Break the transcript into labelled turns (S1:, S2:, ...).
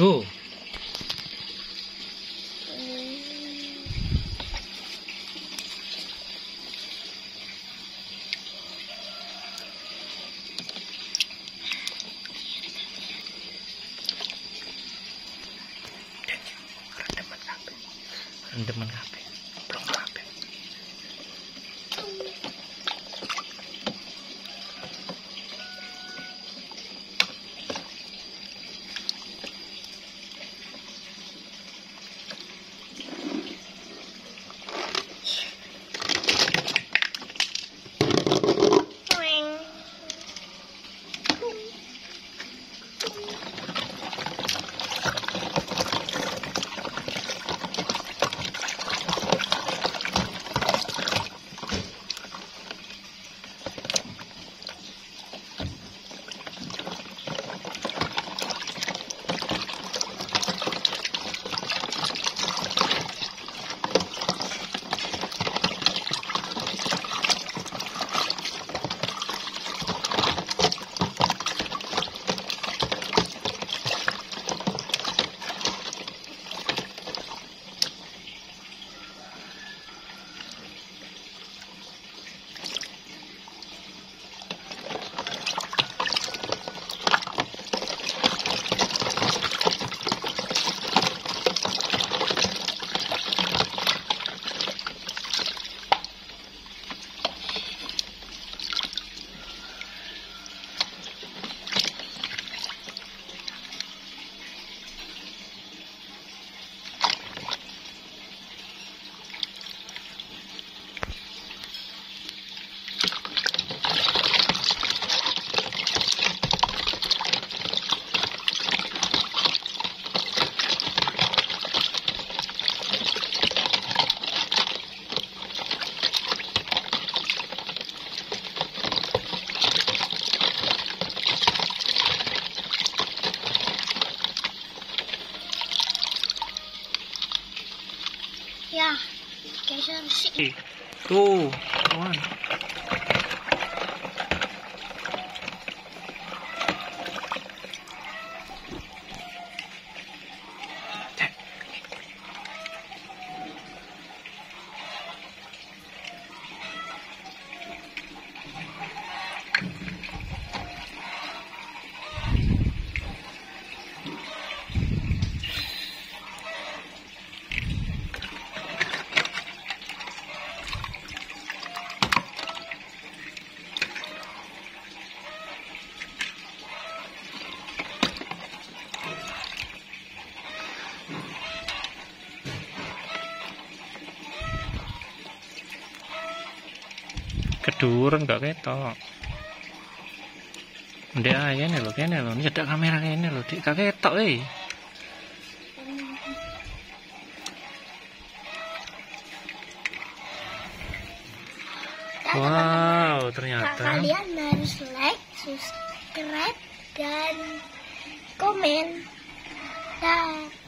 S1: Go. Rendeman kabeh. Rendeman.
S2: 等一
S1: 下，等一，Keduren gak ketok. Ndek ae nih lho, kene lho. Nyedak kamera kene lho, Dik. Gak ketok eh. Wow, ternyata.
S2: Kalian harus like, subscribe, dan komen. Dah.